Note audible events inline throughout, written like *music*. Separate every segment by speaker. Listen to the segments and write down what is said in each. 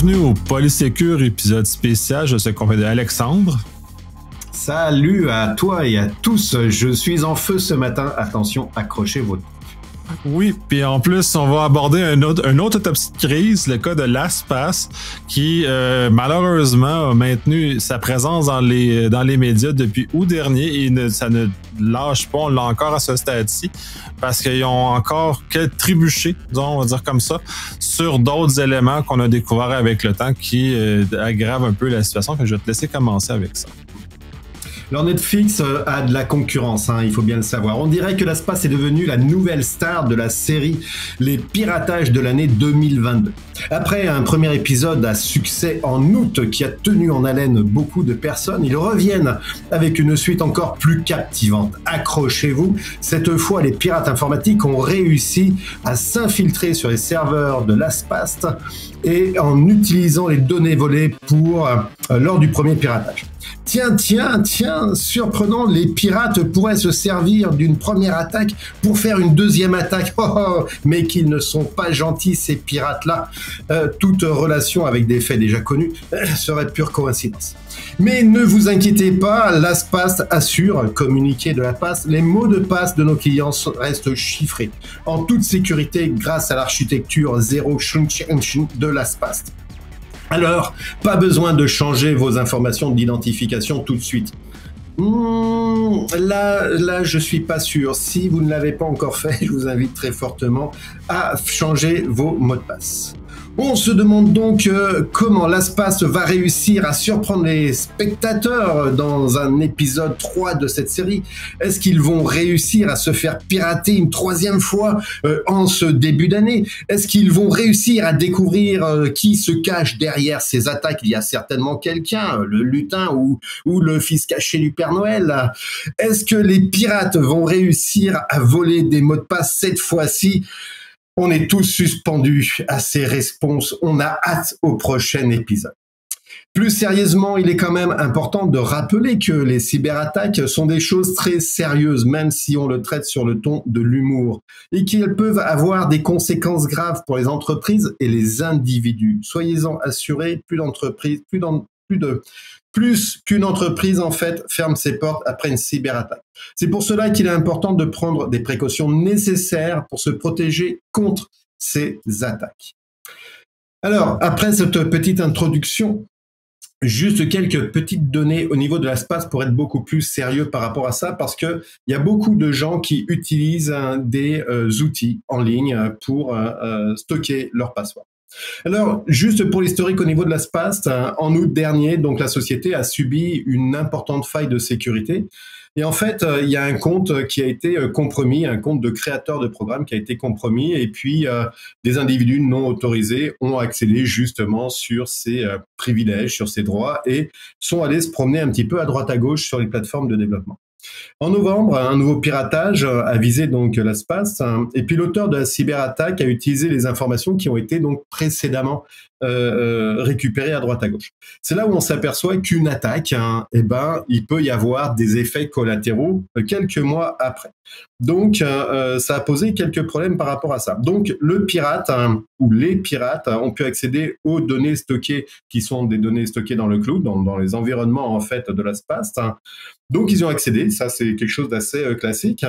Speaker 1: bienvenue au Polysécure épisode spécial. Je suis accompagné d'Alexandre.
Speaker 2: Salut à toi et à tous. Je suis en feu ce matin. Attention, accrochez votre
Speaker 1: oui, puis en plus, on va aborder un autre, un autre autopsie de crise, le cas de l'ASPAS, qui euh, malheureusement a maintenu sa présence dans les, dans les médias depuis août dernier et ça ne lâche pas, on l'a encore à ce stade-ci, parce qu'ils ont encore quelques trébuché, on va dire comme ça, sur d'autres éléments qu'on a découverts avec le temps qui euh, aggravent un peu la situation. je vais te laisser commencer avec ça.
Speaker 2: Alors Netflix euh, a de la concurrence, hein, il faut bien le savoir. On dirait que l'espace est devenu la nouvelle star de la série Les piratages de l'année 2022. Après un premier épisode à succès en août qui a tenu en haleine beaucoup de personnes, ils reviennent avec une suite encore plus captivante. Accrochez-vous, cette fois les pirates informatiques ont réussi à s'infiltrer sur les serveurs de l'Aspast et en utilisant les données volées pour euh, lors du premier piratage. Tiens, tiens, tiens, surprenant, les pirates pourraient se servir d'une première attaque pour faire une deuxième attaque. *laughs* Oh, oh, mais qu'ils ne sont pas gentils, ces pirates-là. Euh, toute relation avec des faits déjà connus euh, serait pure coïncidence. Mais ne vous inquiétez pas, l'ASPAS assure, communiqué de la passe, les mots de passe de nos clients restent chiffrés en toute sécurité grâce à l'architecture zéro de l'ASPAS. Alors, pas besoin de changer vos informations d'identification tout de suite. Hmm, là, là, je suis pas sûr. Si vous ne l'avez pas encore fait, *laughs* je vous invite très fortement à changer vos mots de passe. On se demande donc euh, comment l'espace va réussir à surprendre les spectateurs dans un épisode 3 de cette série. Est-ce qu'ils vont réussir à se faire pirater une troisième fois euh, en ce début d'année? Est-ce qu'ils vont réussir à découvrir euh, qui se cache derrière ces attaques? Il y a certainement quelqu'un, le lutin ou, ou le fils caché du Père Noël. Est-ce que les pirates vont réussir à voler des mots de passe cette fois-ci? On est tous suspendus à ces réponses. On a hâte au prochain épisode. Plus sérieusement, il est quand même important de rappeler que les cyberattaques sont des choses très sérieuses, même si on le traite sur le ton de l'humour, et qu'elles peuvent avoir des conséquences graves pour les entreprises et les individus. Soyez-en assurés, plus d'entreprises, plus, de plus qu'une entreprise en fait ferme ses portes après une cyberattaque. C'est pour cela qu'il est important de prendre des précautions nécessaires pour se protéger contre ces attaques. Alors, après cette petite introduction, juste quelques petites données au niveau de l'espace pour être beaucoup plus sérieux par rapport à ça, parce qu'il y a beaucoup de gens qui utilisent des euh, outils en ligne pour euh, euh, stocker leur password. Alors, juste pour l'historique au niveau de l'espace, en août dernier, donc la société a subi une importante faille de sécurité. Et en fait, euh, il y a un compte qui a été euh, compromis, un compte de créateur de programme qui a été compromis, et puis euh, des individus non autorisés ont accédé justement sur ces privilèges, sur ces droits, et sont allés se promener un petit peu à droite à gauche sur les plateformes de développement. En novembre, un nouveau piratage a visé donc l'espace, et puis l'auteur de la cyberattaque a utilisé les informations qui ont été donc précédemment euh, euh, récupérées à droite à gauche. C'est là où on s'aperçoit qu'une attaque, hein, eh ben, il peut y avoir des effets collatéraux quelques mois après. Donc, euh, ça a posé quelques problèmes par rapport à ça. Donc, le pirate hein, ou les pirates ont pu accéder aux données stockées qui sont des données stockées dans le cloud, dans, dans les environnements en fait de l'espace. Donc, ils ont accédé. Ça, c'est quelque chose d'assez euh, classique.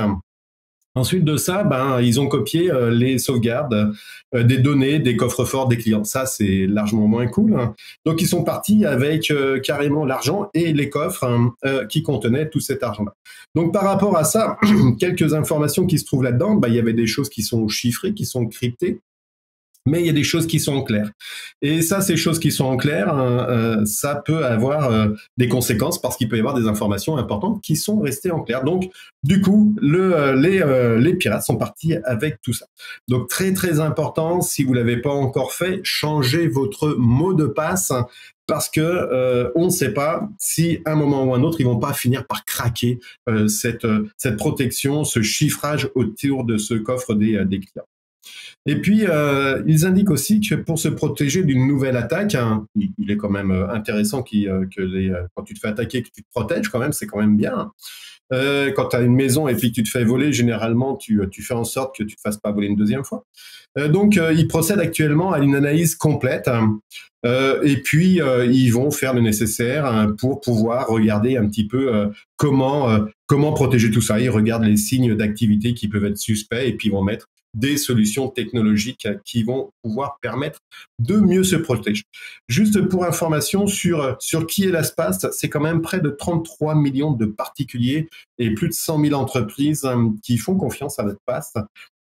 Speaker 2: Ensuite de ça, ben, ils ont copié euh, les sauvegardes euh, des données des coffres-forts des clients. Ça, c'est largement moins cool. Hein. Donc, ils sont partis avec carrément l'argent et les coffres hein, qui contenaient tout cet argent-là. Donc, par rapport à ça, *clears throat* quelques informations qui se trouvent là-dedans, ben, il y avait des choses qui sont chiffrées, qui sont cryptées mais il y a des choses qui sont en clair. Et ça, ces choses qui sont en clair, hein, euh, ça peut avoir euh, des conséquences parce qu'il peut y avoir des informations importantes qui sont restées en clair. Donc, du coup, euh, les, pirates sont partis avec tout ça. Donc, très très important, si vous l'avez pas encore fait, changez votre mot de passe parce que on ne sait pas si à un moment ou un autre ils vont pas finir par craquer cette protection, ce chiffrage autour de ce coffre des clients. Et puis, euh, ils indiquent aussi que pour se protéger d'une nouvelle attaque, hein, il, est quand même euh, intéressant euh, que quand tu te fais attaquer, que tu te protèges quand même, c'est quand même bien. Hein. quand tu as une maison et puis que tu te fais voler, généralement, tu, fais en sorte que tu te fasses pas voler une deuxième fois. donc, ils procèdent actuellement à une analyse complète. Hein. et puis, ils vont faire le nécessaire pour pouvoir regarder un petit peu comment, comment protéger tout ça. Ils regardent les signes d'activité qui peuvent être suspects et puis ils vont mettre des solutions technologiques qui vont pouvoir permettre de mieux se protéger. Juste pour information sur, sur qui est l'espace, c'est quand même près de 33 millions de particuliers et plus de 100 000 entreprises euh, qui font confiance à l'espace.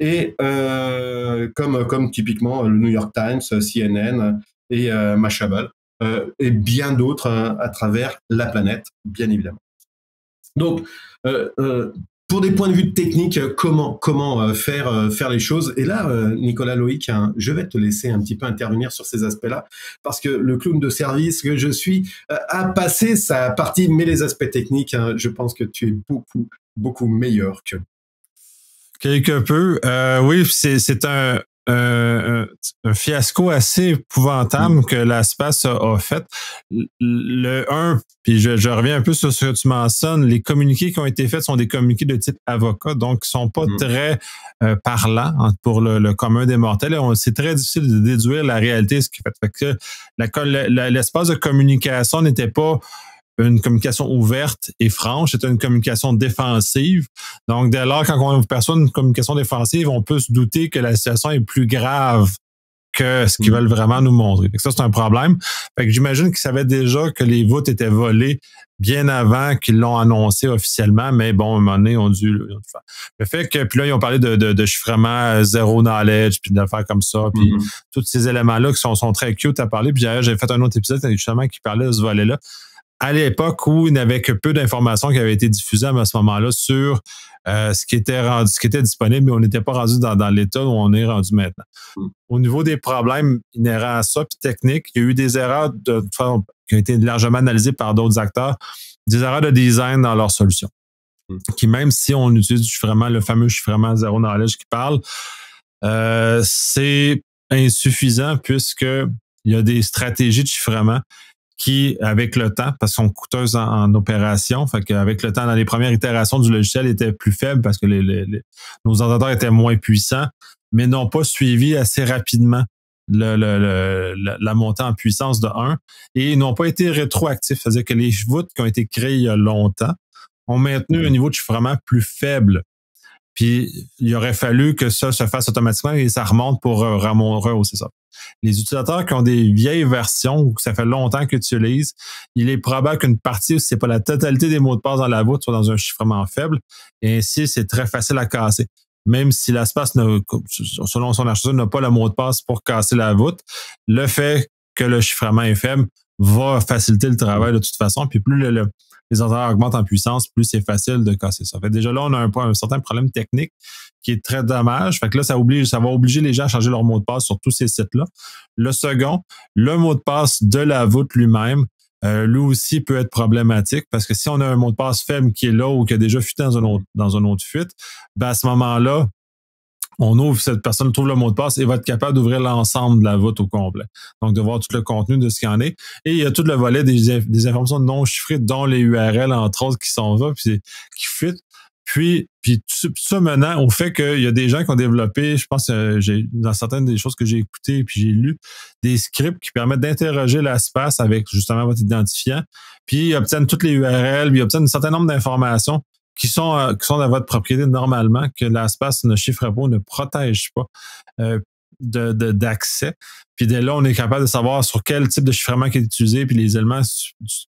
Speaker 2: Et euh, comme, comme typiquement le New York Times, CNN et euh, Mashable, euh, et bien d'autres à travers la planète, bien évidemment. Donc, pour des points de vue techniques, comment comment euh, faire euh, faire les choses Et là, euh, Nicolas Loïc, hein, je vais te laisser un petit peu intervenir sur ces aspects-là, parce que le clown de service que je suis a passé sa partie, mais les aspects techniques, hein, je pense que tu es beaucoup beaucoup meilleur que
Speaker 1: Quelque peu. oui, c'est un, un, fiasco assez épouvantable mm. que l'ASPAS a, a, fait. Le 1, puis je, reviens un peu sur ce que tu mentionnes, les communiqués qui ont été faits sont des communiqués de type avocat, donc ils sont pas mm. très euh, parlants pour le, commun des mortels. C'est très difficile de déduire la réalité, ce qui fait, fait que l'espace de communication n'était pas une communication ouverte et franche, c'est une communication défensive. Donc, dès lors, quand on perçoit une communication défensive, on peut se douter que la situation est plus grave que ce qu'ils mm. veulent vraiment nous montrer. ça, c'est un problème. Fait que j'imagine qu'ils savaient déjà que les voûtes étaient volées bien avant qu'ils l'ont annoncé officiellement, mais bon, à un moment donné, on dû, le faire. Le fait que, puis là, ils ont parlé de, de, chiffrement zéro knowledge, puis d'affaires comme ça, puis mm-hmm. tous ces éléments-là qui sont, sont très cute à parler. Puis j'ai fait un autre épisode justement qui parlait de ce volet-là à l'époque où il n'avait que peu d'informations qui avaient été diffusées à ce moment-là sur euh, ce qui était rendu, ce qui était disponible, mais on n'était pas rendu dans, l'état où on est rendu maintenant. Hmm. Au niveau des problèmes inhérents à ça, puis techniques, il y a eu des erreurs de, qui ont été largement analysées par d'autres acteurs, des erreurs de design dans leur solution. Hmm. Qui même si on utilise le fameux chiffrement zéro knowledge qui parle, euh, c'est insuffisant puisque il y a des stratégies de chiffrement qui, avec le temps, parce qu'on sont coûteuses en, opération, fait qu'avec le temps, dans les premières itérations du logiciel, étaient plus faibles parce que les, nos ordinateurs étaient moins puissants, mais n'ont pas suivi assez rapidement la montée en puissance de 1 et n'ont pas été rétroactifs. C'est-à-dire que les voûtes qui ont été créées il y a longtemps ont maintenu un niveau de chiffrement plus faible. Puis il aurait fallu que ça se fasse automatiquement et ça remonte pour euh, rehausser ça les utilisateurs qui ont des vieilles versions ou que ça fait longtemps qu'ils utilisent, il est probable qu'une partie, si c'est pas la totalité des mots de passe dans la voûte, soit dans un chiffrement faible. Et ainsi, c'est très facile à casser. Même si l'espace, selon son architecture, n'a pas le mot de passe pour casser la voûte, le fait que le chiffrement est faible va faciliter le travail de toute façon. Puis plus le, les ordinateurs augmentent en puissance, plus c'est facile de casser ça. Fait déjà là, on a un, certain problème technique qui est très dommage. Fait que là, ça oblige, ça va obliger les gens à changer leur mot de passe sur tous ces sites-là. Le second, le mot de passe de la voûte lui-même, euh, lui aussi peut être problématique parce que si on a un mot de passe faible qui est là ou qui a déjà fuité dans un autre, dans un autre fuite, ben à ce moment-là, on ouvre, cette personne trouve le mot de passe et va être capable d'ouvrir l'ensemble de la voûte au complet. Donc, de voir tout le contenu de ce qu'il y en est. Et il y a tout le volet des, informations non chiffrées, dont les URL, entre autres, qui sont là, puis qui fuitent. Puis, puis tout ça menant au fait qu'il y a des gens qui ont développé, je pense, euh, dans certaines des choses que j'ai écoutées puis j'ai lu, des scripts qui permettent d'interroger l'espace avec justement votre identifiant, puis ils obtiennent toutes les URL, puis ils obtiennent un certain nombre d'informations qui sont, euh, qui sont dans votre propriété normalement, que l'espace ne chiffre pas, ne protège pas. Euh, d'accès. Puis dès là, on est capable de savoir sur quel type de chiffrement qui est utilisé, puis les éléments,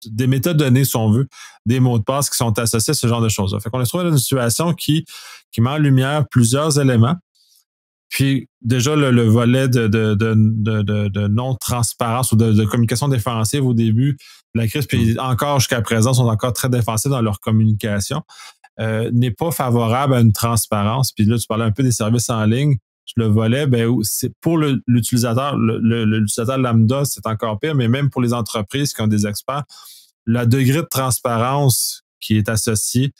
Speaker 1: des métadonnées, si on veut, des mots de passe qui sont associés à ce genre de choses-là. Fait qu'on est trouvé dans une situation qui, qui met en lumière plusieurs éléments. Puis déjà, le, volet de, de, non-transparence ou de, communication défensive au début la crise, puis mm. encore jusqu'à présent, sont encore très défensifs dans leur communication, euh, n'est pas favorable à une transparence. Puis là, tu parlais un peu des services en ligne. Le volet, ben, c'est pour l'utilisateur, l'utilisateur lambda, c'est encore pire, mais même pour les entreprises qui ont des experts, le degré de transparence qui est associé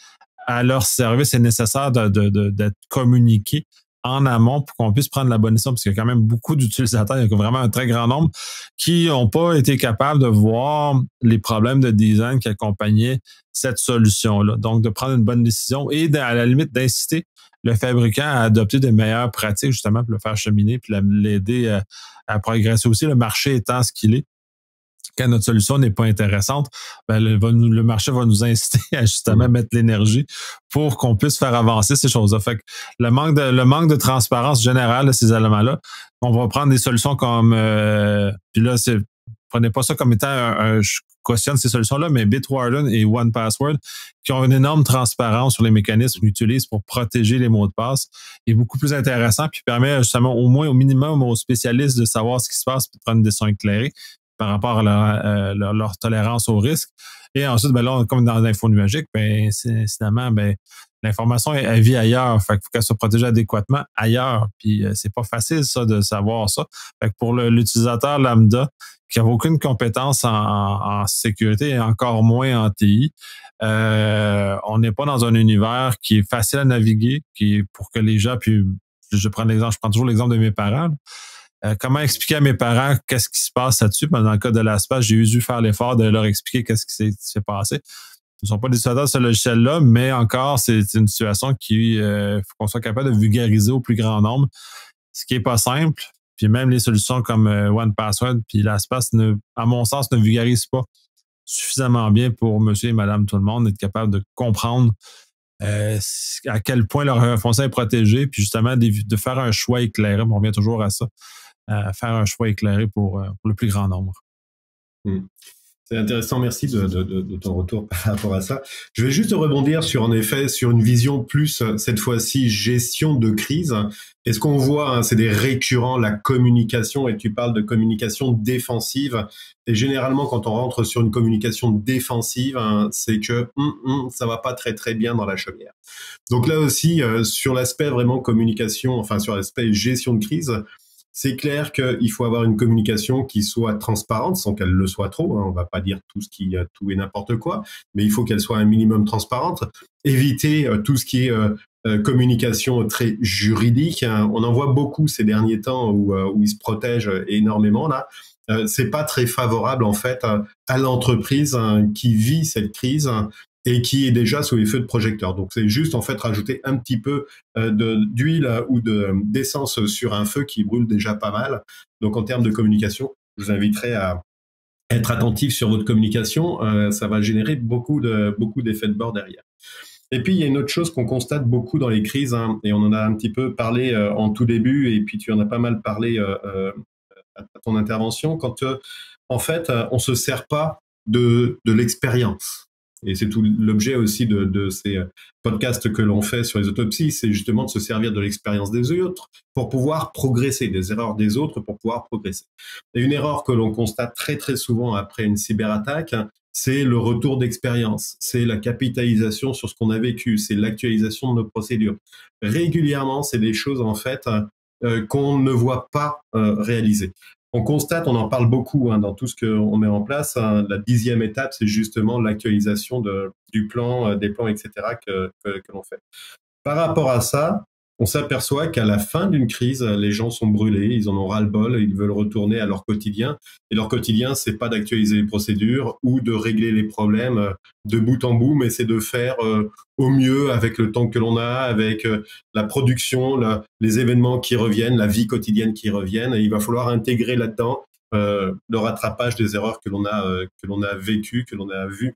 Speaker 1: à leur service est nécessaire d'être communiqué en amont pour qu'on puisse prendre la bonne décision, parce qu'il y a quand même beaucoup d'utilisateurs, il y a vraiment un très grand nombre qui n'ont pas été capables de voir les problèmes de design qui accompagnaient cette solution-là. Donc, de prendre une bonne décision et à la limite d'inciter le fabricant à adopter de meilleures pratiques justement pour le faire cheminer puis l'aider à, à, progresser aussi, le marché étant ce qu'il est quand notre solution n'est pas intéressante, ben, le, marché va nous *laughs* inciter à justement mm. mettre l'énergie pour qu'on puisse faire avancer ces choses-là. Fait que le manque de, le manque de transparence générale de ces éléments-là, on va prendre des solutions comme, euh, puis là, c'est, prenez pas ça comme étant un, je questionne ces solutions-là, mais Bitwarden et OnePassword, qui ont une énorme transparence sur les mécanismes qu'ils utilisent pour protéger les mots de passe, est beaucoup plus intéressant, puis permet justement au moins au minimum aux spécialistes de savoir ce qui se passe, pour prendre des sons éclairés par rapport à euh, leur, tolérance au risque. Et ensuite, ben là, comme dans l'info numérique, ben, finalement, ben, l'information elle, vit ailleurs. Fait qu'il faut qu'elle soit protégée adéquatement ailleurs. Puis euh, c'est pas facile, ça, de savoir ça. Fait que pour l'utilisateur lambda, qui n'a aucune compétence en, sécurité et encore moins en TI, euh, on n'est pas dans un univers qui est facile à naviguer, qui pour que les gens puis je prends l'exemple, je prends toujours l'exemple de mes parents. Euh, comment expliquer à mes parents qu'est-ce qui se passe là-dessus? Dans le cas de l'ASPAS, j'ai dû faire l'effort de leur expliquer qu'est-ce qui s'est passé. Ce ne sont pas des utilisateurs de ce logiciel-là, mais encore, c'est une situation qui euh, faut qu'on soit capable de vulgariser au plus grand nombre, ce qui est pas simple. Puis même les solutions comme euh, OnePassword puis LastPass, ne, à mon sens, ne vulgarisent pas suffisamment bien pour monsieur et madame tout le monde d'être capable de comprendre euh, à quel point leur foncier est protégé, puis justement de, faire un choix éclairé. On revient toujours à ça, à faire un choix éclairé pour, euh, le plus grand nombre.
Speaker 2: Hmm. C'est intéressant, merci de, ton retour par rapport à ça. Je vais juste rebondir sur, en effet, sur une vision plus, cette fois-ci, gestion de crise. Et ce qu'on voit, hein, c'est des récurrents, la communication, et tu parles de communication défensive. Et généralement, quand on rentre sur une communication défensive, hein, c'est que hum, hum, ça va pas très très bien dans la chaumière. Donc là aussi, euh, sur l'aspect vraiment communication, enfin sur l'aspect gestion de crise, c'est clair qu'il faut avoir une communication qui soit transparente sans qu'elle le soit trop. Hein. On va pas dire tout ce qui tout et n'importe quoi, mais il faut qu'elle soit un minimum transparente. Éviter euh, tout ce qui est euh, euh, communication très juridique. Hein. On en voit beaucoup ces derniers temps où, où ils se protègent énormément là. c'est pas très favorable en fait à l'entreprise hein, qui vit cette crise et qui est déjà sous les feux de projecteur. Donc c'est juste en fait rajouter un petit peu euh, d'huile ou d'essence sur un feu qui brûle déjà pas mal. Donc en termes de communication, je vous inviterai à être attentif sur votre communication. Euh, ça va générer beaucoup de beaucoup d'effets de bord derrière. Et puis il y a une autre chose qu'on constate beaucoup dans les crises, hein, et on en a un petit peu parlé euh, en tout début, et puis tu en as pas mal parlé à ton intervention, quand en fait on se sert pas de, de l'expérience. Et c'est tout l'objet aussi de, ces podcasts que l'on fait sur les autopsies, c'est justement de se servir de l'expérience des autres pour pouvoir progresser, des erreurs des autres pour pouvoir progresser. Et une erreur que l'on constate très très souvent après une cyberattaque, c'est le retour d'expérience, c'est la capitalisation sur ce qu'on a vécu, c'est l'actualisation de nos procédures. Régulièrement, c'est des choses en fait euh, qu'on ne voit pas euh, réaliser on constate, on en parle beaucoup hein, dans tout ce qu'on met en place. Hein. la dixième étape, c'est justement l'actualisation du plan, euh, des plans, etc. que, que l'on fait. Par rapport à ça, on s'aperçoit qu'à la fin d'une crise, les gens sont brûlés, ils en ont ras-le-bol, ils veulent retourner à leur quotidien. Et leur quotidien, c'est pas d'actualiser les procédures ou de régler les problèmes euh, de bout en bout, mais c'est de faire euh, au mieux avec le temps que l'on a, avec euh, la production, les événements qui reviennent, la vie quotidienne qui reviennent. Et il va falloir intégrer là-dedans le rattrapage des erreurs que l'on a que l'on a vécues, que l'on a vues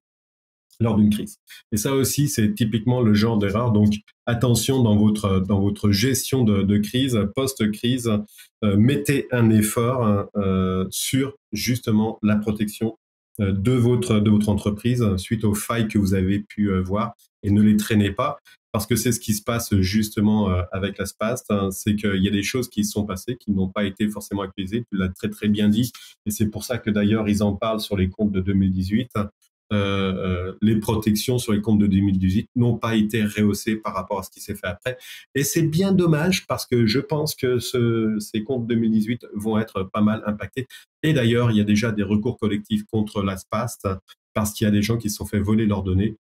Speaker 2: lors d'une crise. Et ça aussi, c'est typiquement le genre d'erreur. Donc, attention dans votre, dans votre gestion de, crise, post-crise, euh, mettez un effort euh, sur justement la protection euh, de votre, de votre entreprise suite aux failles que vous avez pu voir et ne les traînez pas parce que c'est ce qui se passe justement avec la SPAST, hein. c'est qu'il y a des choses qui se sont passées qui n'ont pas été forcément accusées, tu l'as très très bien dit, et c'est pour ça que d'ailleurs ils en parlent sur les comptes de 2018, euh, euh, les protections sur les comptes de 2018 n'ont pas été rehaussées par rapport à ce qui s'est fait après. Et c'est bien dommage parce que je pense que ces comptes 2018 vont être pas mal impactés. Et d'ailleurs, il y a déjà des recours collectifs contre l'ASPAST parce qu'il y a des gens qui se sont fait voler leurs données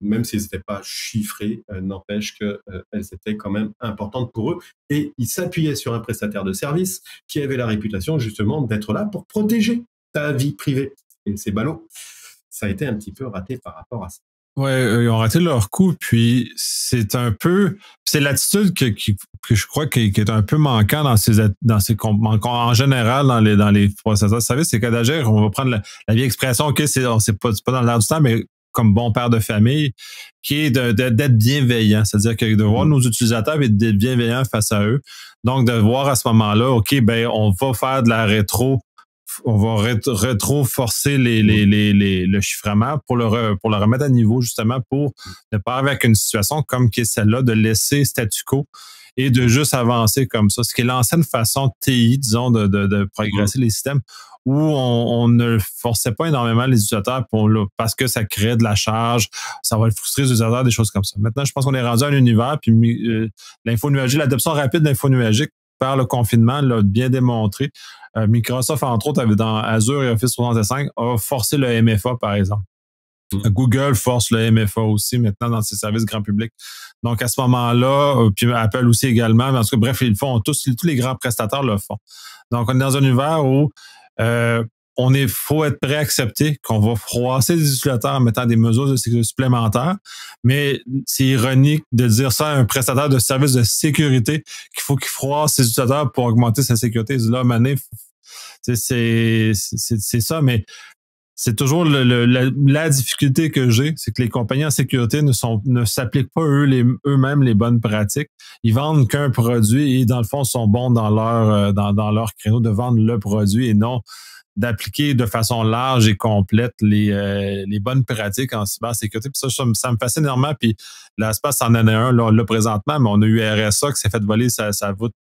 Speaker 2: même si elles n'étaient pas chiffrées, n'empêche qu'elles étaient quand même importantes pour eux. Et ils s'appuyaient sur un prestataire de service qui avait la réputation justement d'être là pour protéger ta vie privée. Et ces ballots, ça a été un petit peu raté par rapport à ça.
Speaker 1: Ouais, ils ont raté leur coup, puis c'est un peu, c'est l'attitude que, que je crois qui, est un peu manquant dans ces dans ces en général dans les dans les processeurs. Vous savez, c'est que d'agir, on va prendre la, vieille expression, ok, c'est c'est pas, pas dans l'air du temps, mais comme bon père de famille, qui est d'être bienveillant, c'est-à-dire que de voir mm. nos utilisateurs et d'être bienveillant face à eux. Donc de voir à ce moment-là, ok, ben on va faire de la rétro on va rétro-forcer les, les, les, le chiffrement pour le, pour le remettre à niveau, justement, pour ne pas avec une situation comme qui est celle-là, de laisser statu quo et de juste avancer comme ça. Ce qui est l'ancienne façon TI, disons, de, de, de progresser les systèmes où on, ne forçait pas énormément les utilisateurs pour, parce que ça crée de la charge, ça va frustrer les utilisateurs, des choses comme ça. Maintenant, je pense qu'on est rendu à un univers, puis euh, l'info nuagique, l'adoption rapide de l'info nuagique par le confinement l'a bien démontré. Euh, Microsoft, entre autres, avait dans Azure et Office 365, a forcé le MFA, par exemple. Mm. Google force le MFA aussi maintenant dans ses services grand public. Donc à ce moment-là, euh, puis Apple aussi également, tout cas, bref, ils le font, tous, tous les grands prestataires le font. Donc on est dans un univers où euh, on est faut être prêt à accepter qu'on va froisser les utilisateurs en mettant des mesures de sécurité supplémentaires, mais c'est ironique de dire ça à un prestataire de services de sécurité qu'il faut qu'il froisse ses utilisateurs pour augmenter sa sécurité. Là, c'est c'est ça, mais c'est toujours le, la, difficulté que j'ai, c'est que les compagnies en sécurité ne sont ne s'appliquent pas eux eux-mêmes les bonnes pratiques. Ils vendent qu'un produit et dans le fond sont bons dans leur euh, dans leur créneau de vendre le produit et non d'appliquer de façon large et complète les, euh, les bonnes pratiques en cybersécurité. Puis ça, ça, me fascine énormément. Puis l'espace en en un là, présentement, mais on a eu RSA qui s'est fait voler sa, voûte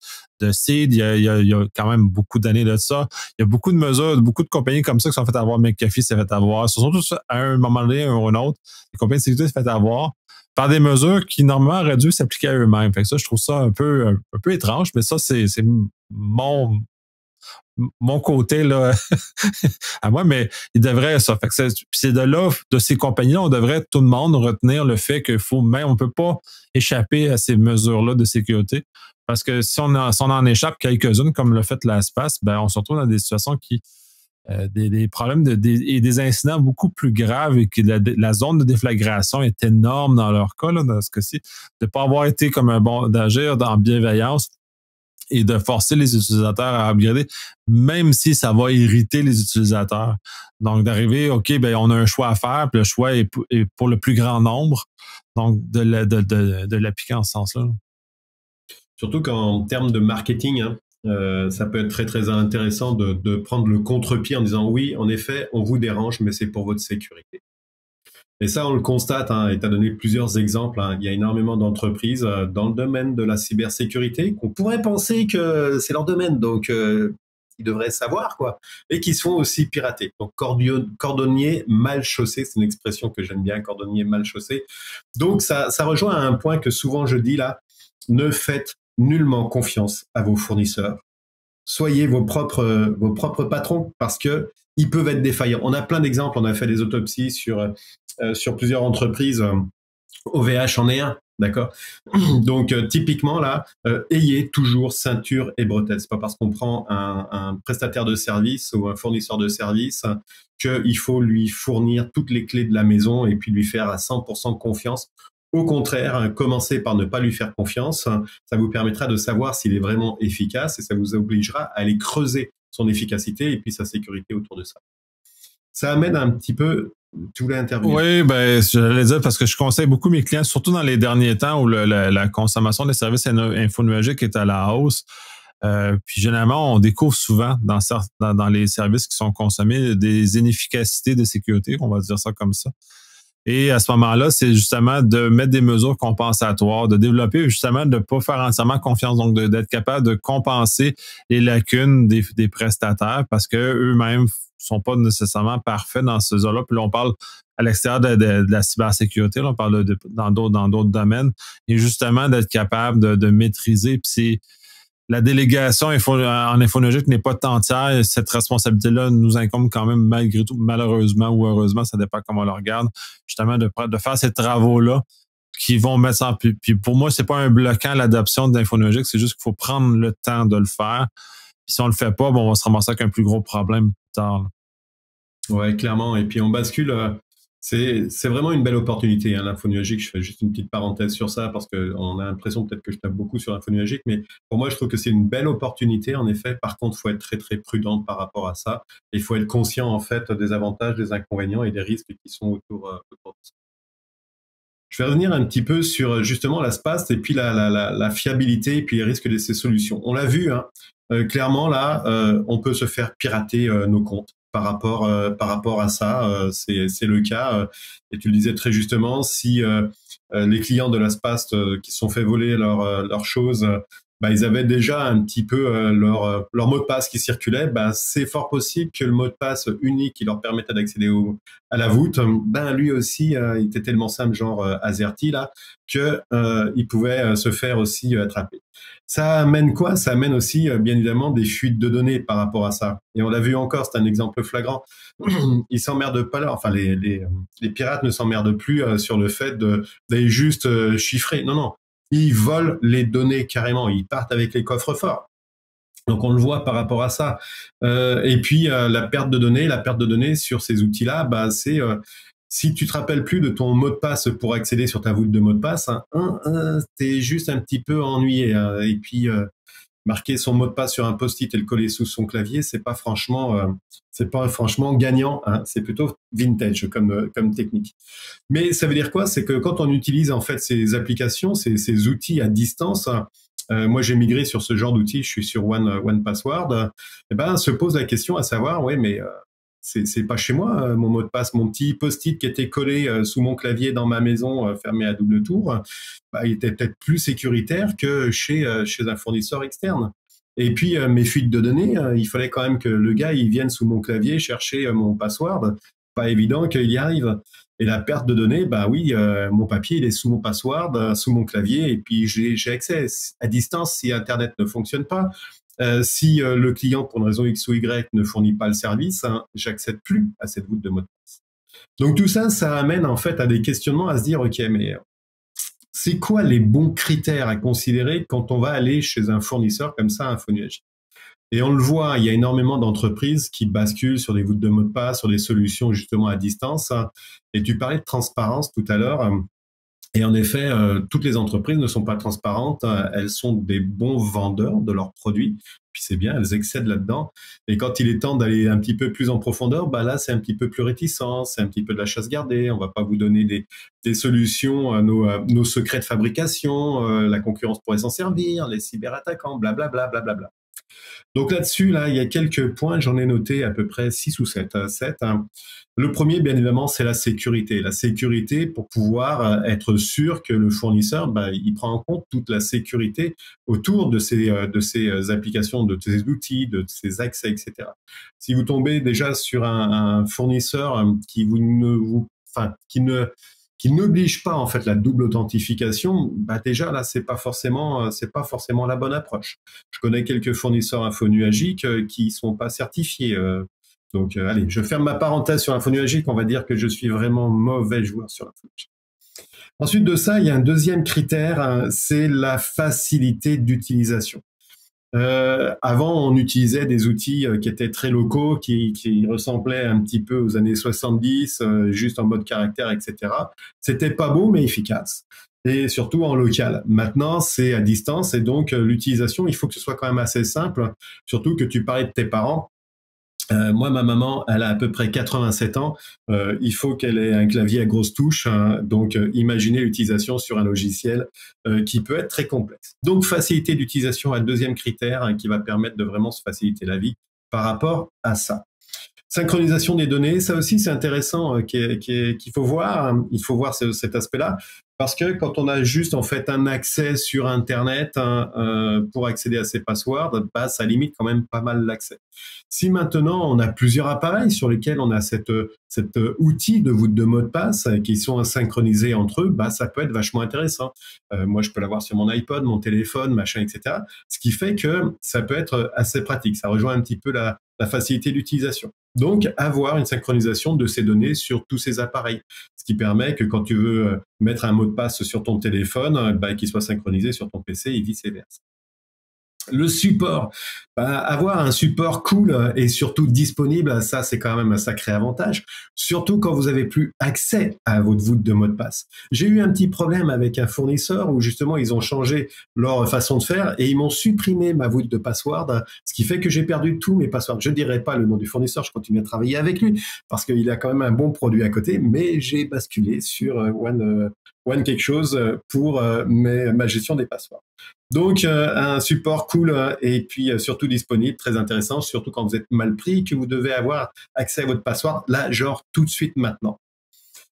Speaker 1: de seed. Il y, a, quand même beaucoup d'années de ça. Il y a beaucoup de mesures, beaucoup de compagnies comme ça qui sont faites avoir. McAfee s'est fait avoir. Ce sont tous à un moment donné, un ou un autre. Les compagnies de sécurité s'est fait avoir par des mesures qui normalement auraient dû s'appliquer à eux-mêmes. Fait que ça, je trouve ça un peu, un peu étrange, mais ça, c'est mon, mon côté *laughs* à moi, mais il devrait ça. Fait c'est de là, de ces compagnies-là, on devrait tout le monde retenir le fait qu'il faut même, on peut pas échapper à ces mesures-là de sécurité. Parce que si on, en, en échappe quelques-unes, comme le fait l'espace, ben on se retrouve dans des situations qui euh, des, problèmes et des incidents beaucoup plus graves et que la, zone de déflagration est énorme dans leur cas, dans ce cas-ci, de ne pas avoir été comme un bon d'agir en bienveillance et de forcer les utilisateurs à upgrader, même si ça va irriter les utilisateurs. Donc, d'arriver, OK, ben, on a un choix à faire, puis le choix est pour, le plus grand nombre. Donc, de, l'appliquer en ce sens-là.
Speaker 2: Surtout qu'en termes de marketing, hein, euh, ça peut être très très intéressant de, de prendre le contre-pied en disant oui, en effet, on vous dérange, mais c'est pour votre sécurité. Et ça, on le constate, et tu as donné plusieurs exemples. Hein. Il y a énormément d'entreprises euh, dans le domaine de la cybersécurité qu'on pourrait penser que c'est leur domaine, donc euh, ils devraient savoir, quoi, et qui se font aussi pirater. Donc, cordonnier mal chaussé, c'est une expression que j'aime bien, cordonnier mal chaussé. Donc, ça, ça rejoint un point que souvent je dis là, ne faites nullement confiance à vos fournisseurs. Soyez vos propres, vos propres patrons parce que ils peuvent être défaillants. On a plein d'exemples. On a fait des autopsies sur euh, sur plusieurs entreprises. OVH en est un, d'accord? *clears throat* Donc euh, typiquement là, euh, ayez toujours ceinture et bretelles. C'est pas parce qu'on prend un, prestataire de service ou un fournisseur de service qu'il faut lui fournir toutes les clés de la maison et puis lui faire à 100% confiance. Au contraire, commencez par ne pas lui faire confiance. Ça vous permettra de savoir s'il est vraiment efficace et ça vous obligera à aller creuser son efficacité et puis sa sécurité autour de ça. Ça amène un petit peu
Speaker 1: Oui, ben, j'allais dire parce que je conseille beaucoup mes clients, surtout dans les derniers temps où la, consommation des services infonuagiques est à la hausse. Euh, puis généralement, on découvre souvent dans, les services qui sont consommés des inefficacités de sécurité, on va dire ça comme ça. Et à ce moment-là, c'est justement de mettre des mesures compensatoires, de développer justement de ne pas faire entièrement confiance, donc d'être capable de compenser les lacunes des, des prestataires parce que eux-mêmes sont pas nécessairement parfaits dans ce là Puis là, on parle à l'extérieur de, la cybersécurité, on parle dans d'autres domaines. Et justement, d'être capable de, maîtriser. Puis c'est la délégation en infonologique n'est pas entière. Cette responsabilité-là nous incombe quand même malgré tout, malheureusement ou heureusement, ça dépend comment on le regarde, justement de, faire ces travaux-là qui vont mettre ça en... Puis, pour moi, c'est pas un bloquant l'adoption de l'infonologique, c'est juste qu'il faut prendre le temps de le faire. Si on le fait pas, bon, on va se ramasser avec un plus gros problème plus tard.
Speaker 2: Ouais, clairement. Et puis on bascule. Euh, c'est, c'est vraiment une belle opportunité, hein, l'info nuagique. Je fais juste une petite parenthèse sur ça parce qu'on a l'impression peut-être que je tape beaucoup sur l'info nuagique, mais pour moi, je trouve que c'est une belle opportunité, en effet. Par contre, il faut être très, très prudent par rapport à ça. Il faut être conscient, en fait, des avantages, des inconvénients et des risques qui sont autour, euh, autour de ça. Je vais revenir un petit peu sur justement l'espace et puis la, la, la, fiabilité et puis les risques de ces solutions. On l'a vu, hein, euh, clairement là, euh, on peut se faire pirater euh, nos comptes par rapport par rapport à ça. c'est le cas. et tu le disais très justement, si les clients de l'espace qui sont fait voler leurs leurs choses bah, ils avaient déjà un petit peu euh, leur, euh, leur mot de passe qui circulait, bah, c'est fort possible que le mot de passe unique qui leur permettait d'accéder à la voûte, ben lui aussi, euh, il était tellement simple, genre Azerty là, que il pouvait se faire aussi attraper. Ça amène quoi? Ça amène aussi, bien évidemment, des fuites de données par rapport à ça. Et on l'a vu encore, c'est un exemple flagrant. *clears throat* Ils s'emmerdent pas là. Enfin, les, les, les pirates ne s'emmerdent plus sur le fait d'aller juste chiffrer. Non, non ils volent les données carrément, ils partent avec les coffres forts. Donc on le voit par rapport à ça. Euh, et puis euh, la perte de données, la perte de données sur ces outils-là, bah, c'est euh, si tu te rappelles plus de ton mot de passe pour accéder sur ta voûte de mot de passe, hein, es juste un petit peu ennuyé. Hein. et puis marquer son mot de passe sur un post-it et le coller sous son clavier, c'est pas franchement, euh, c'est pas franchement gagnant. Hein. c'est plutôt vintage comme euh, comme technique. Mais ça veut dire quoi? C'est que quand on utilise en fait ces applications, ces, ces outils à distance. Euh, moi, j'ai migré sur ce genre d'outils. Je suis sur One One Password. Eh ben, se pose la question à savoir, ouais, mais c'est pas chez moi euh, mon mot de passe, mon petit post-it qui était collé euh, sous mon clavier dans ma maison euh, fermé à double tour, bah, il était peut-être plus sécuritaire que chez chez un fournisseur externe. Et puis mes fuites de données, il fallait quand même que le gars il vienne sous mon clavier chercher mon password. Pas évident qu'il y arrive. Et la perte de données, bah oui, mon papier il est sous mon password, sous mon clavier, et puis j'ai accès à distance si Internet ne fonctionne pas. Euh, si euh, le client, pour une raison X ou Y, ne fournit pas le service, hein, j'accède plus à cette voûte de mot de passe. Donc tout ça, ça amène en fait à des questionnements, à se dire, ok, mais c'est quoi les bons critères à considérer quand on va aller chez un fournisseur comme ça, un nuagique Et on le voit, il y a énormément d'entreprises qui basculent sur des voûtes de mot de passe, sur des solutions justement à distance. Hein. Et tu parlais de transparence tout à l'heure. Et en effet, euh, toutes les entreprises ne sont pas transparentes. Euh, elles sont des bons vendeurs de leurs produits. Puis c'est bien, elles excèdent là-dedans. Et quand il est temps d'aller un petit peu plus en profondeur, bah là, c'est un petit peu plus réticent. C'est un petit peu de la chasse gardée. On va pas vous donner des, des solutions à nos, nos, secrets de fabrication. Euh, la concurrence pourrait s'en servir. Les cyberattaquants, blablabla, blablabla. Bla, bla, bla. Donc là-dessus, là, il y a quelques points, j'en ai noté à peu près 6 ou 7. 7 euh, hein. Le premier, bien évidemment, c'est la sécurité. La sécurité pour pouvoir euh, être sûr que le fournisseur, bah, il prend en compte toute la sécurité autour de ces, euh, de ces applications, de ces outils, de ces accès, etc. Si vous tombez déjà sur un, un fournisseur qui vous ne vous, enfin, qui ne qui n'oblige pas en fait la double authentification, bah déjà là c'est pas forcément euh, c'est pas forcément la bonne approche. Je connais quelques fournisseurs infonuagiques euh, qui sont pas certifiés. Euh. donc allez, je ferme ma parenthèse sur l'infonuagique, on va dire que je suis vraiment mauvais joueur sur l'infonuagique. Ensuite de ça, il y a un deuxième critère, hein, c'est la facilité d'utilisation. Euh, avant, on utilisait des outils euh, qui étaient très locaux, qui, qui, ressemblaient un petit peu aux années 70, euh, juste en mode caractère, etc. C'était pas beau, mais efficace. Et surtout en local. Maintenant, c'est à distance et donc l'utilisation, il faut que ce soit quand même assez simple. Surtout que tu parlais de tes parents. Euh, moi, ma maman, elle a à peu près 87 ans. Euh, il faut qu'elle ait un clavier à grosse touche. Hein. donc, euh, imaginez l'utilisation sur un logiciel qui peut être très complexe. Donc, facilité d'utilisation, un deuxième critère hein, qui va permettre de vraiment se faciliter la vie par rapport à ça. Synchronisation des données, ça aussi c'est intéressant qu'il faut voir. Il faut voir cet aspect-là parce que quand on a juste en fait un accès sur Internet hein, euh, pour accéder à ces passwords, bah, ça limite quand même pas mal l'accès. Si maintenant on a plusieurs appareils sur lesquels on a cet outil de voûte de mot de passe qui sont synchronisés entre eux, bah, ça peut être vachement intéressant. Euh, moi, je peux l'avoir sur mon iPod, mon téléphone, machin, etc. Ce qui fait que ça peut être assez pratique. Ça rejoint un petit peu la, la facilité d'utilisation. Donc, avoir une synchronisation de ces données sur tous ces appareils, ce qui permet que quand tu veux euh, mettre un mot de passe sur ton téléphone, bah, qu'il soit synchronisé sur ton PC et vice-versa. Le support, bah, avoir un support cool et surtout disponible, ça c'est quand même un sacré avantage, surtout quand vous avez plus accès à votre voûte de mot de passe. J'ai eu un petit problème avec un fournisseur où justement ils ont changé leur façon de faire et ils m'ont supprimé ma voûte de password, ce qui fait que j'ai perdu tous mes passwords. Je dirais pas le nom du fournisseur, je continue à travailler avec lui parce qu'il a quand même un bon produit à côté, mais j'ai basculé sur euh, One, euh, One quelque chose pour euh, ma gestion des passwords. Donc un support cool et puis surtout disponible, très intéressant, surtout quand vous êtes mal pris, que vous devez avoir accès à votre password, là, genre tout de suite maintenant.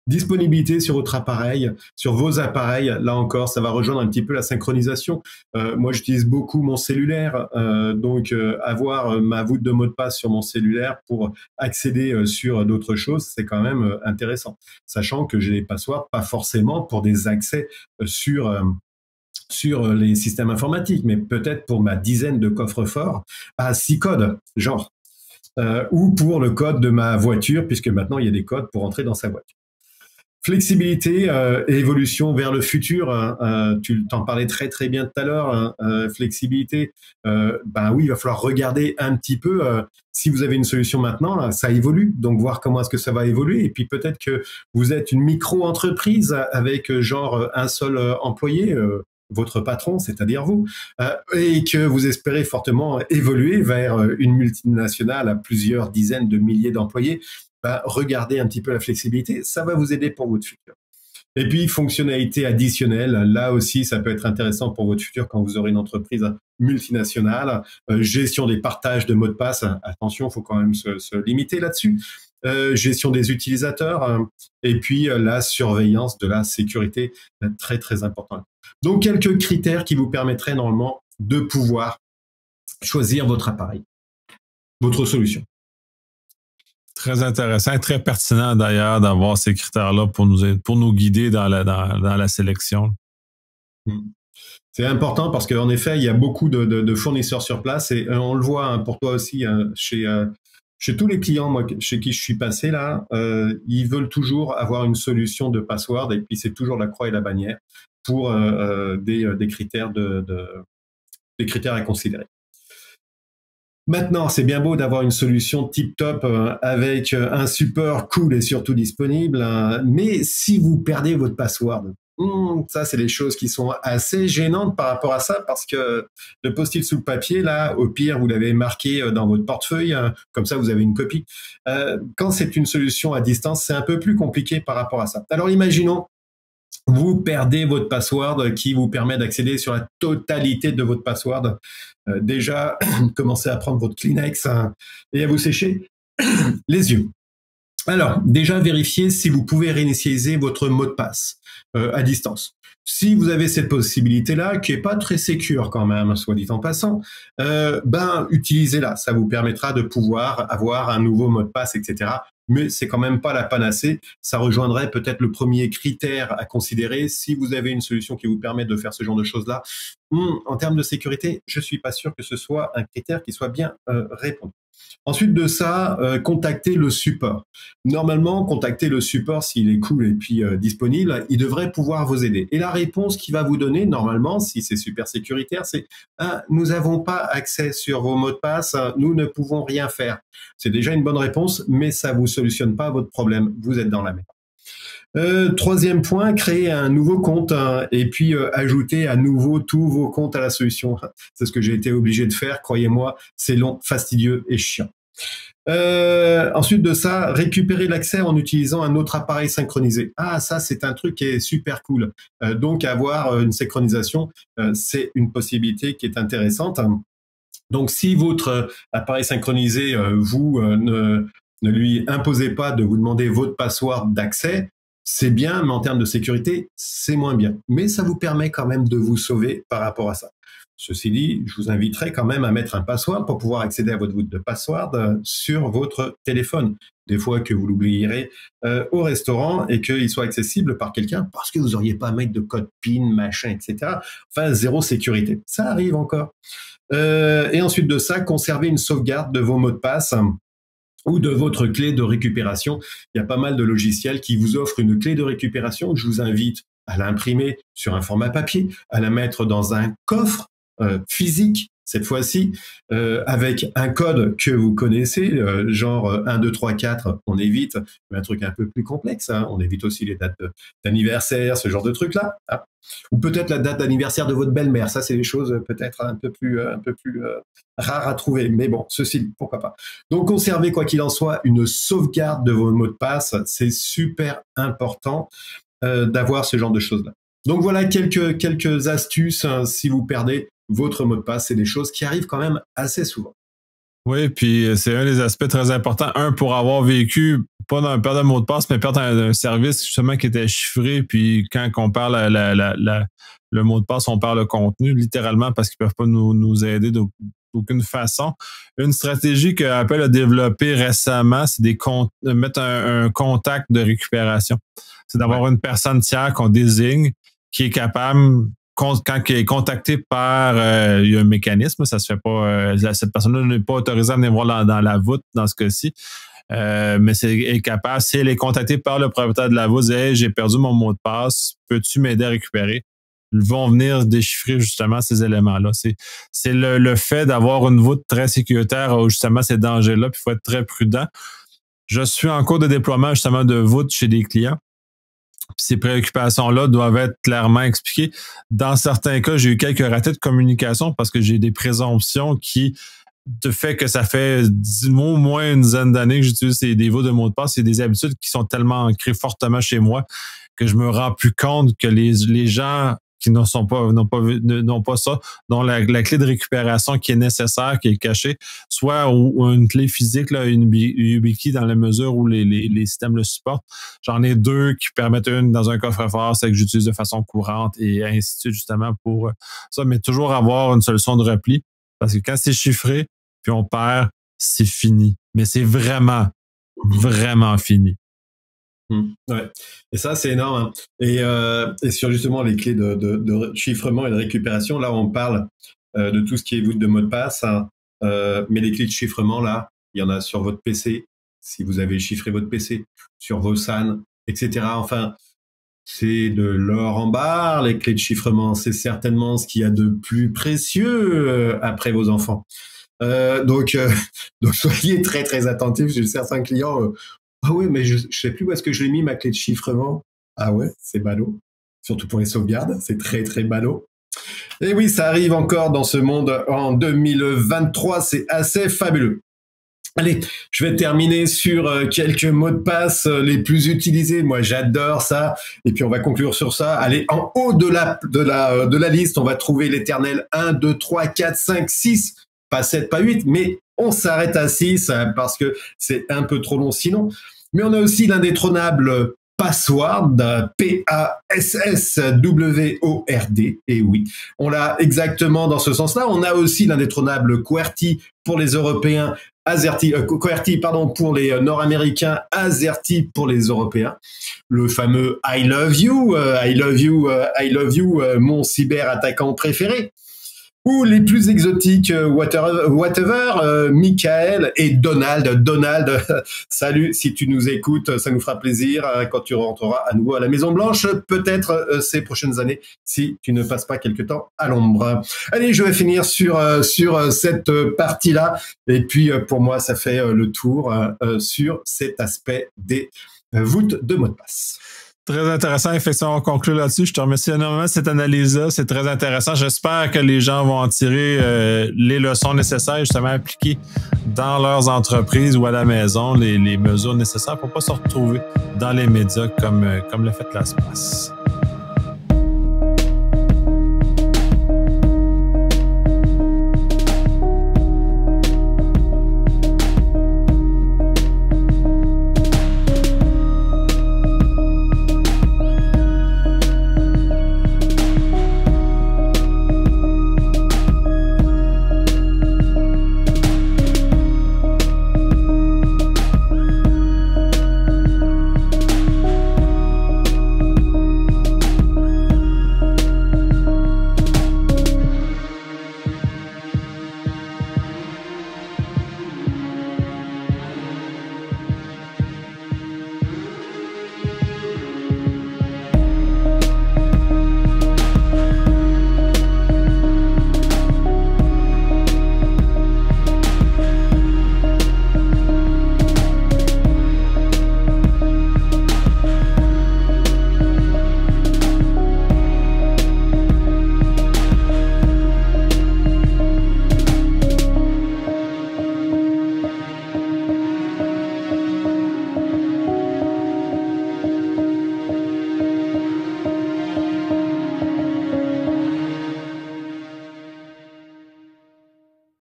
Speaker 2: Disponibilité sur votre appareil, sur vos appareils, là encore, ça va rejoindre un petit peu la synchronisation. moi, j'utilise beaucoup mon cellulaire, donc avoir ma voûte de mot de passe sur mon cellulaire pour accéder sur d'autres choses, c'est quand même intéressant. Sachant que j'ai les passwords pas forcément pour des accès sur les systèmes informatiques, mais peut-être pour ma dizaine de coffres forts à six codes, genre, euh, ou pour le code de ma voiture, puisque maintenant il y a des codes pour entrer dans sa voiture. Flexibilité euh, et évolution vers le futur. Hein, euh, tu t'en parlais très très bien tout à l'heure. Hein, flexibilité. ben oui, il va falloir regarder un petit peu. si vous avez une solution maintenant, ça évolue. Donc voir comment est-ce que ça va évoluer. Et puis peut-être que vous êtes une micro entreprise avec genre un seul employé votre patron, c'est-à-dire vous, euh, et que vous espérez fortement évoluer vers euh, une multinationale à plusieurs dizaines de milliers d'employés, bah, regardez un petit peu la flexibilité, ça va vous aider pour votre futur. Et puis, fonctionnalité additionnelle, là aussi, ça peut être intéressant pour votre futur quand vous aurez une entreprise multinationale. Euh, gestion des partages de mots de passe, attention, il faut quand même se, limiter là-dessus. Euh, gestion des utilisateurs euh, et puis la surveillance de la sécurité, très très important. Donc quelques critères qui vous permettraient normalement de pouvoir choisir votre appareil, votre solution.
Speaker 1: Très intéressant, très pertinent d'ailleurs d'avoir ces critères-là pour nous, pour nous guider dans la, dans, la sélection.
Speaker 2: Hmm. C'est important parce qu'en effet, il y a beaucoup de, fournisseurs sur place et euh, on le voit hein, pour toi aussi hein, chez, euh, chez tous les clients moi, chez qui je suis passé là, euh, ils veulent toujours avoir une solution de password et puis c'est toujours la croix et la bannière pour euh, des, critères de, des critères à considérer. Maintenant, c'est bien beau d'avoir une solution tip-top avec un support cool et surtout disponible, hein, mais si vous perdez votre password, hmm, ça, c'est des choses qui sont assez gênantes par rapport à ça parce que le post-it sous le papier, là, au pire, vous l'avez marqué dans votre portefeuille, hein, comme ça, vous avez une copie. quand c'est une solution à distance, c'est un peu plus compliqué par rapport à ça. Alors, imaginons vous perdez votre password qui vous permet d'accéder sur la totalité de votre password. Euh, déjà, *clears throat* commencez à prendre votre Kleenex hein, et à vous sécher *clears throat* les yeux. Alors, déjà, vérifiez si vous pouvez réinitialiser votre mot de passe euh, à distance. Si vous avez cette possibilité-là, qui est pas très sécure quand même, soit dit en passant, euh, ben utilisez-la. Ça vous permettra de pouvoir avoir un nouveau mot de passe, etc mais c'est quand même pas la panacée. Ça rejoindrait peut-être le premier critère à considérer si vous avez une solution qui vous permet de faire ce genre de choses-là. Hmm, en termes de sécurité, je suis pas sûr que ce soit un critère qui soit bien euh, répondu. Ensuite de ça, euh, contacter le support. Normalement, contacter le support s'il est cool et puis euh, disponible, il devrait pouvoir vous aider. Et la réponse qu'il va vous donner, normalement, si c'est super sécuritaire, c'est ah, nous n'avons pas accès sur vos mots de passe, nous ne pouvons rien faire. C'est déjà une bonne réponse, mais ça vous solutionne pas votre problème. Vous êtes dans la merde. Euh, troisième point, créer un nouveau compte hein, et puis euh, ajouter à nouveau tous vos comptes à la solution. *laughs* C'est ce que j'ai été obligé de faire, croyez-moi, c'est long, fastidieux et chiant. Euh, ensuite de ça, récupérer l'accès en utilisant un autre appareil synchronisé. Ah, ça, c'est un truc qui est super cool. donc, avoir une synchronisation, c'est une possibilité qui est intéressante. Donc, si votre appareil synchronisé, vous, ne, Ne lui imposez pas de vous demander votre password d'accès. C'est bien, mais en termes de sécurité, c'est moins bien. Mais ça vous permet quand même de vous sauver par rapport à ça. Ceci dit, je vous inviterai quand même à mettre un password pour pouvoir accéder à votre voûte de password euh, sur votre téléphone. Des fois que vous l'oublierez euh, au restaurant et qu'il soit accessible par quelqu'un parce que vous n'auriez pas à mettre de code PIN, machin, etc. Enfin, zéro sécurité. Ça arrive encore. Euh, et ensuite de ça, conservez une sauvegarde de vos mots de passe ou de votre clé de récupération. Il y a pas mal de logiciels qui vous offrent une clé de récupération. Je vous invite à l'imprimer sur un format papier, à la mettre dans un coffre euh, physique cette fois-ci, euh, avec un code que vous connaissez, euh, genre 1, 2, 3, 4, on évite, un truc un peu plus complexe, hein. on évite aussi les dates d'anniversaire, ce genre de trucs-là. Hein. Ou peut-être la date d'anniversaire de votre belle-mère, ça c'est des choses peut-être un peu plus, un peu plus rares à trouver, mais bon, ceci, pourquoi pas. Donc conservez quoi qu'il en soit une sauvegarde de vos mots de passe, c'est super important d'avoir ce genre de choses-là. Donc voilà quelques, quelques astuces hein, si vous perdez votre mot de passe. C'est des choses qui arrivent quand même assez souvent.
Speaker 1: Oui, puis euh, c'est un des aspects très importants. Un, pour avoir vécu, pas dans perdre un mot de passe, mais perdre un, service justement qui était chiffré. Puis quand on parle le mot de passe, on parle le contenu, littéralement, parce qu'ils peuvent pas nous, nous aider d'aucune façon. Une stratégie que Apple a développée récemment, c'est de mettre un, contact de récupération. C'est d'avoir une personne tiers qu'on désigne qui est capable quand il est contacté par euh, il y a un mécanisme, ça se fait pas. Euh, cette personne-là n'est pas autorisée à venir voir dans, la voûte dans ce cas-ci. Euh, mais c'est capable, si elle est contactée par le propriétaire de la voûte, hey, j'ai perdu mon mot de passe, peux-tu m'aider à récupérer? Ils vont venir déchiffrer justement ces éléments-là. C'est le, fait d'avoir une voûte très sécuritaire justement ces dangers-là, puis il faut être très prudent. Je suis en cours de déploiement justement de voûte chez des clients ces préoccupations-là doivent être clairement expliquées. Dans certains cas, j'ai eu quelques ratés de communication parce que j'ai des présomptions qui, de fait que ça fait au moins une dizaine d'années que j'utilise ces dévots de mots de passe, c'est des habitudes qui sont tellement ancrées fortement chez moi que je me rends plus compte que les gens qui pas n'ont pas n'ont pas ça, dont la, clé de récupération qui est nécessaire, qui est cachée, soit ou, une clé physique, là, une YubiKey dans la mesure où les, les, les systèmes le supportent. J'en ai deux qui permettent une dans un coffre-fort, c'est que j'utilise de façon courante et ainsi de suite justement pour euh, ça, mais toujours avoir une solution de repli parce que quand c'est chiffré puis on perd, c'est fini. Mais c'est vraiment vraiment fini.
Speaker 2: Mmh. ouais. Et ça, c'est énorme. Hein. Et, euh, et, sur justement les clés de, chiffrement et de récupération, là, on parle euh, de tout ce qui est voûte de mot de passe. Hein. Euh, mais les clés de chiffrement, là, il y en a sur votre PC, si vous avez chiffré votre PC, sur vos SAN, etc. Enfin, c'est de l'or en barre, les clés de chiffrement. C'est certainement ce qu'il y a de plus précieux après vos enfants. *laughs* Donc soyez très très attentifs. J'ai certains clients, ah ouais, mais je, je sais plus où est-ce que je l'ai mis ma clé de chiffrement. Ah ouais, c'est ballot. Surtout pour les sauvegardes, c'est très très ballot. Et oui, ça arrive encore dans ce monde en 2023, c'est assez fabuleux. Allez, je vais terminer sur euh, quelques mots de passe euh, les plus utilisés. Moi, j'adore ça. Et puis, on va conclure sur ça. Allez, en haut de la, de la, euh, de la liste, on va trouver l'éternel 1, 2, 3, 4, 5, 6. Pas 7, pas 8, mais on s'arrête à 6 hein, parce que c'est un peu trop long sinon. Mais on a aussi l'indétrônable Password, P-A-S-S-W-O-R-D. Et oui, on l'a exactement dans ce sens-là. On a aussi l'indétrônable QWERTY pour les Européens, euh, QWERTY, pardon, pour les euh, Nord-Américains, AZERTY pour les Européens. Le fameux I love you, euh, I love you, I love you, mon cyber attaquant préféré ou les plus exotiques, euh, whatever, euh, Michael et Donald. Donald, *laughs* salut, si tu nous écoutes, ça nous fera plaisir euh, quand tu rentreras à nouveau à la Maison Blanche, peut-être ces prochaines années, si tu ne passes pas quelque temps à l'ombre. Allez, je vais finir sur sur cette partie-là, et puis pour moi, ça fait le tour sur cet aspect des voûtes de mot de passe.
Speaker 1: Très intéressant. Effectivement, on conclut là-dessus. Je te remercie énormément de cette analyse-là. C'est très intéressant. J'espère que les gens vont en tirer euh, les leçons nécessaires justement appliquer dans leurs entreprises ou à la maison les, mesures nécessaires pour ne pas se retrouver dans les médias comme, euh, comme le fait la.